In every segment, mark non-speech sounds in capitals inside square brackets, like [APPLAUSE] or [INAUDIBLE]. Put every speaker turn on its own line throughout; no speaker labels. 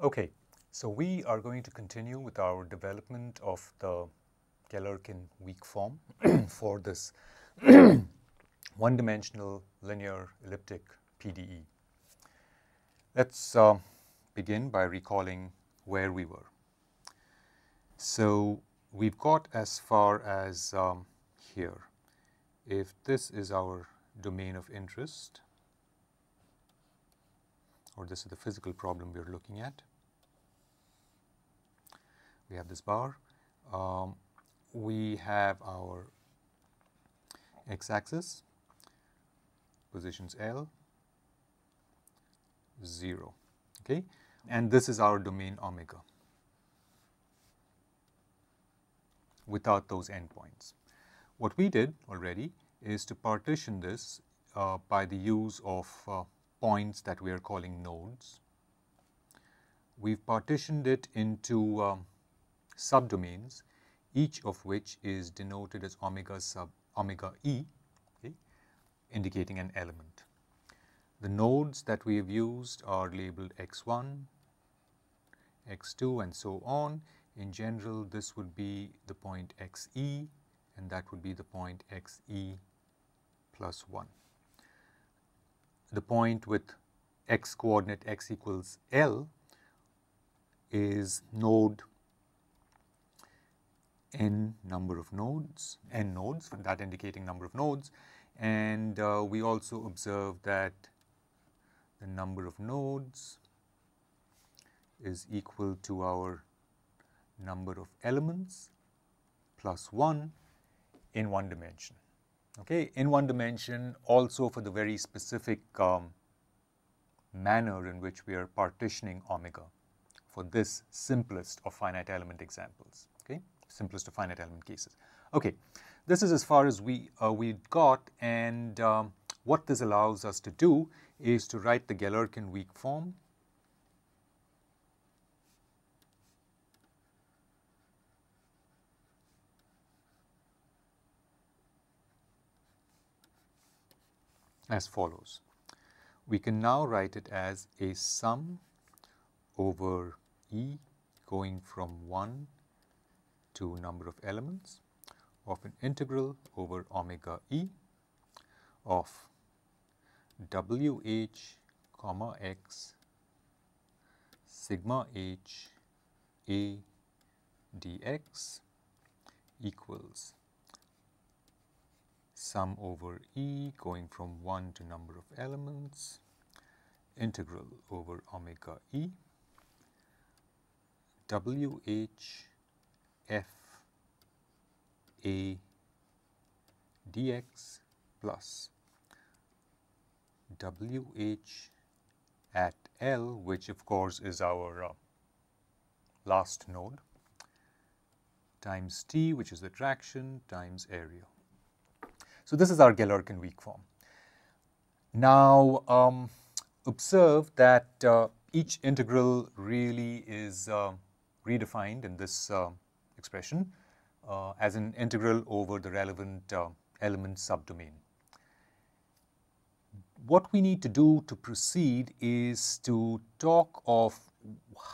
Okay, so we are going to continue with our development of the Galerkin weak form [CLEARS THROAT] for this [CLEARS THROAT] one-dimensional linear elliptic PDE. Let's uh, begin by recalling where we were. So we've got as far as um, here. If this is our domain of interest, or this is the physical problem we are looking at, we have this bar. Um, we have our x-axis, positions L, 0, okay? And this is our domain omega without those endpoints. What we did already is to partition this uh, by the use of uh, points that we are calling nodes. We've partitioned it into um, subdomains, each of which is denoted as omega sub omega e, okay, indicating an element. The nodes that we have used are labeled x1, x2 and so on. In general, this would be the point xe and that would be the point xe plus 1. The point with x coordinate x equals L is node n number of nodes, n nodes, that indicating number of nodes. And uh, we also observe that the number of nodes is equal to our number of elements plus 1 in one dimension. Okay, in one dimension also for the very specific um, manner in which we are partitioning omega for this simplest of finite element examples. Okay simplest of finite element cases. Okay, this is as far as we uh, we got, and um, what this allows us to do is to write the Galerkin weak form. As follows. We can now write it as a sum over E going from 1 to number of elements of an integral over omega e of w h comma x sigma h a dx equals sum over e going from 1 to number of elements integral over omega e e w h f a dx plus w h at L which of course is our uh, last node times T which is the traction times area. So, this is our Galerkin weak form. Now, um, observe that uh, each integral really is uh, redefined in this uh, expression uh, as an integral over the relevant uh, element subdomain. What we need to do to proceed is to talk of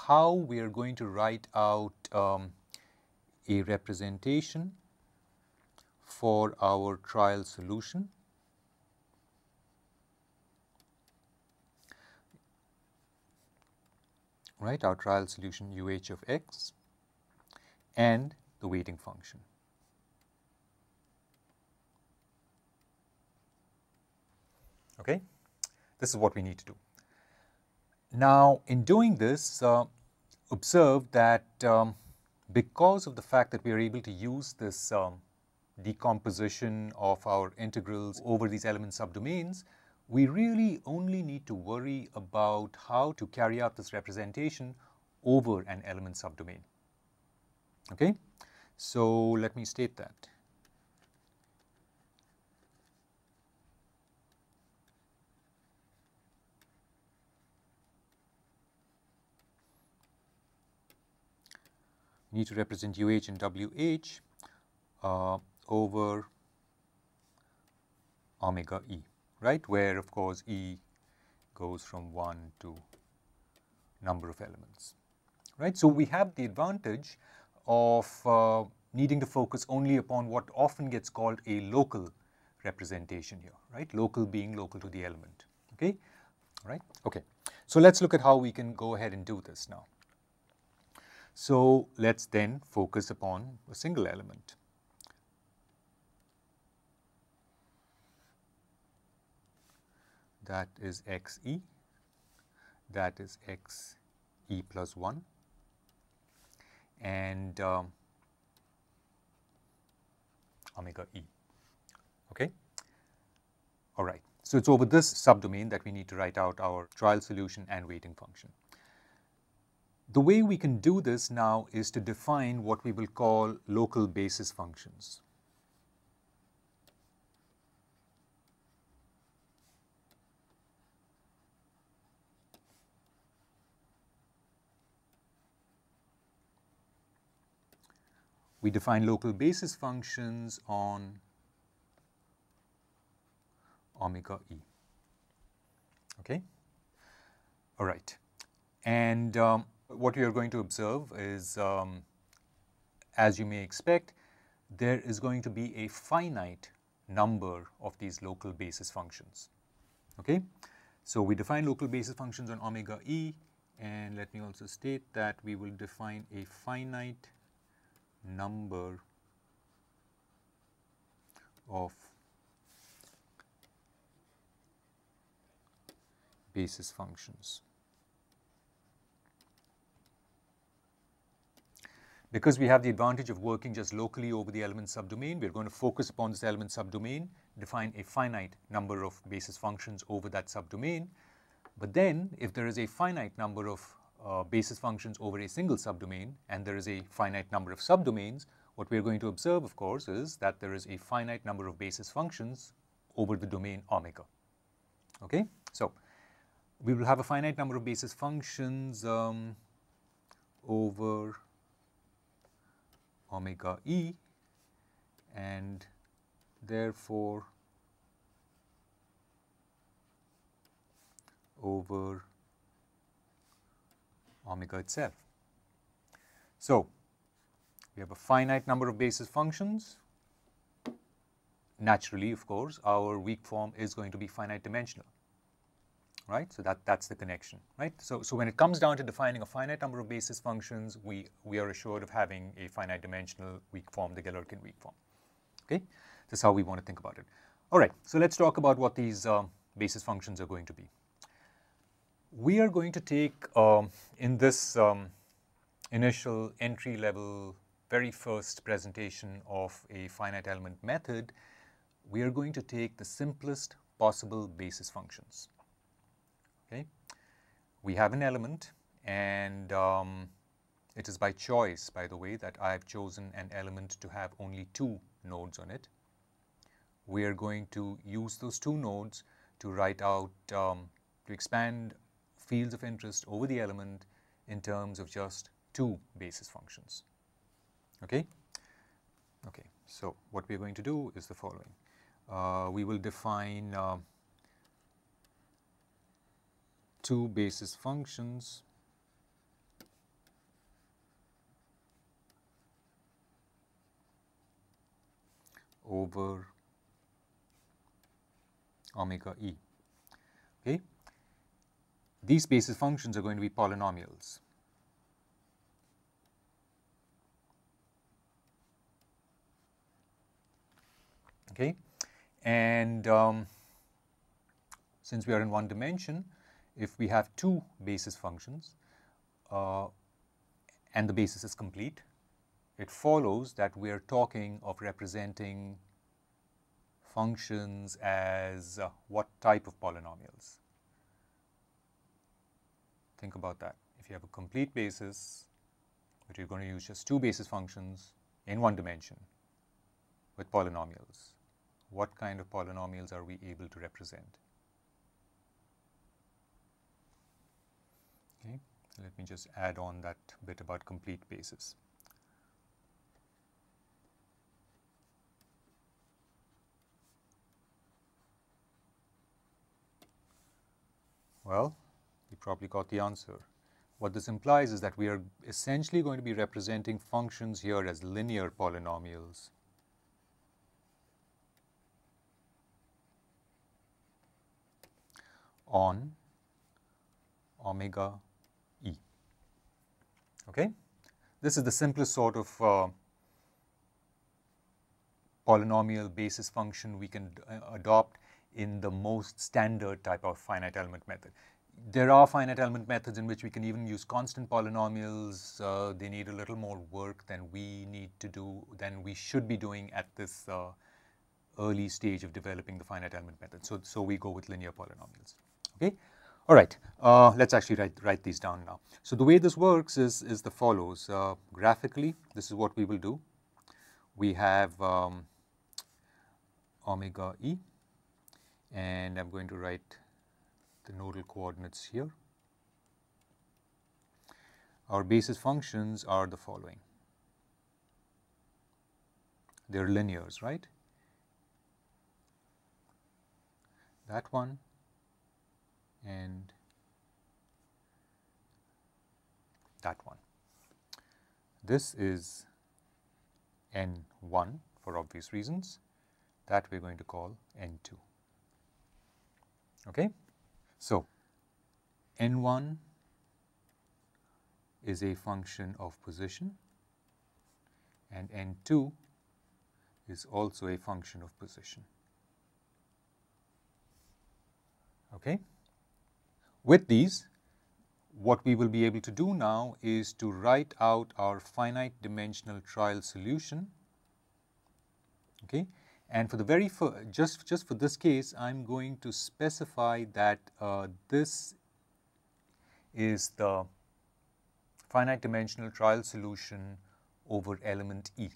how we are going to write out um, a representation for our trial solution. Right, our trial solution UH of x and the weighting function. Okay, this is what we need to do. Now, in doing this, uh, observe that um, because of the fact that we are able to use this um, decomposition of our integrals over these element subdomains, we really only need to worry about how to carry out this representation over an element subdomain. Okay? So, let me state that. need to represent UH and WH uh, over omega E, right, where of course E goes from 1 to number of elements, right? So we have the advantage of uh, needing to focus only upon what often gets called a local representation here, right? Local being local to the element, okay? Right? Okay. So let's look at how we can go ahead and do this now. So let's then focus upon a single element. That is xe, that is xe plus 1 and um, omega e. Okay? All right. So it's over this subdomain that we need to write out our trial solution and weighting function. The way we can do this now is to define what we will call local basis functions. We define local basis functions on omega e. Okay? All right. And um, what we are going to observe is, um, as you may expect, there is going to be a finite number of these local basis functions. Okay? So we define local basis functions on omega e, and let me also state that we will define a finite number of basis functions. Because we have the advantage of working just locally over the element subdomain, we're going to focus upon this element subdomain, define a finite number of basis functions over that subdomain. But then, if there is a finite number of uh, basis functions over a single subdomain and there is a finite number of subdomains, what we are going to observe, of course, is that there is a finite number of basis functions over the domain omega. Okay, so we will have a finite number of basis functions um, over omega e and therefore over omega itself. So, we have a finite number of basis functions. Naturally, of course, our weak form is going to be finite dimensional, right? So that, that's the connection, right? So, so when it comes down to defining a finite number of basis functions, we, we are assured of having a finite dimensional weak form, the Galerkin weak form, okay? That's how we want to think about it. All right, so let's talk about what these uh, basis functions are going to be. We are going to take, um, in this um, initial entry level, very first presentation of a finite element method, we are going to take the simplest possible basis functions. Okay? We have an element and um, it is by choice, by the way, that I have chosen an element to have only two nodes on it. We are going to use those two nodes to write out, um, to expand fields of interest over the element in terms of just two basis functions. Okay? Okay, so what we're going to do is the following. Uh, we will define uh, two basis functions over omega e. Okay? These basis functions are going to be polynomials. Okay, and um, since we are in one dimension, if we have two basis functions uh, and the basis is complete, it follows that we are talking of representing functions as uh, what type of polynomials? Think about that. If you have a complete basis, but you're going to use just two basis functions in one dimension with polynomials, what kind of polynomials are we able to represent? Okay, so let me just add on that bit about complete basis. Well, probably got the answer. what this implies is that we are essentially going to be representing functions here as linear polynomials. on omega e. Okay? This is the simplest sort of uh, polynomial basis function we can uh, adopt in the most standard type of finite element method. There are finite element methods in which we can even use constant polynomials. Uh, they need a little more work than we need to do, than we should be doing at this uh, early stage of developing the finite element method. So, so we go with linear polynomials. Okay. All right, uh, let's actually write, write these down now. So the way this works is, is the follows. Uh, graphically, this is what we will do. We have um, omega e, and I'm going to write the nodal coordinates here. Our basis functions are the following. They're linears, right? That one, and that one. This is n1 for obvious reasons that we are going to call n2. Okay? So, n1 is a function of position and n2 is also a function of position. Okay? With these, what we will be able to do now is to write out our finite dimensional trial solution. Okay. And for the very just, just for this case, I'm going to specify that uh, this is the finite dimensional trial solution over element E,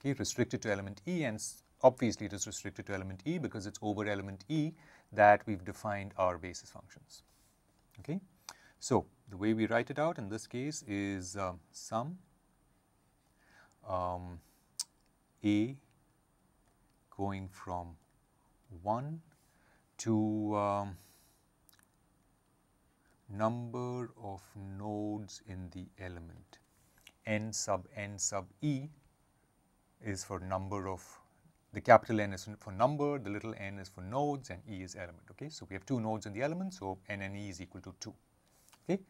okay, restricted to element E and obviously it is restricted to element E because it's over element E that we've defined our basis functions. Okay. So, the way we write it out in this case is um, sum um, A going from 1 to um, number of nodes in the element. n sub n sub e is for number of the capital N is for number, the little n is for nodes, and E is element. Okay, so we have two nodes in the element, so n and E is equal to 2. Okay,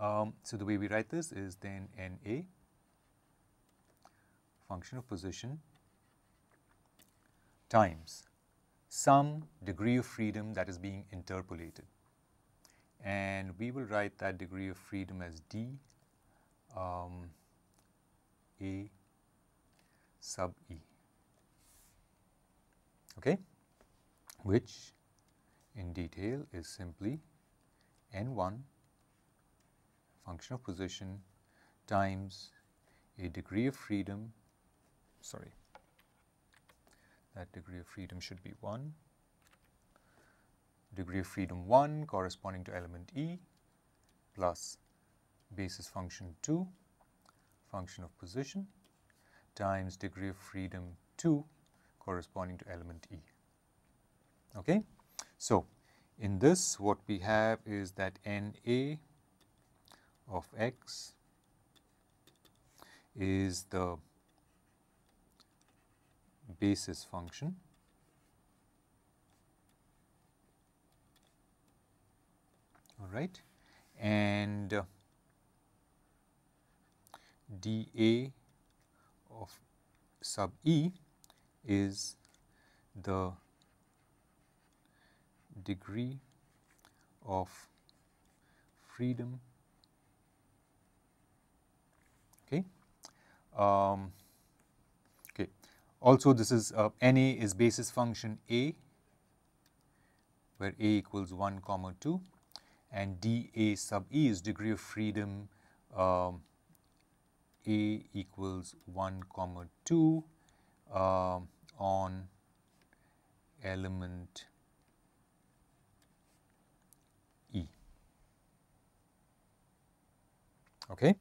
um, so the way we write this is then NA function of position times some degree of freedom that is being interpolated. And we will write that degree of freedom as D um, A sub E okay, which in detail is simply n1 function of position times a degree of freedom, sorry, that degree of freedom should be 1, degree of freedom 1 corresponding to element E plus basis function 2 function of position times degree of freedom 2 corresponding to element E. Okay? So, in this what we have is that NA of x is the basis function. All right. And uh, dA of sub E is the degree of freedom. Okay. Um, also this is uh, na is basis function a where a equals 1 comma 2 and dA sub e is degree of freedom um, a equals 1 comma 2 uh, on element E. Okay.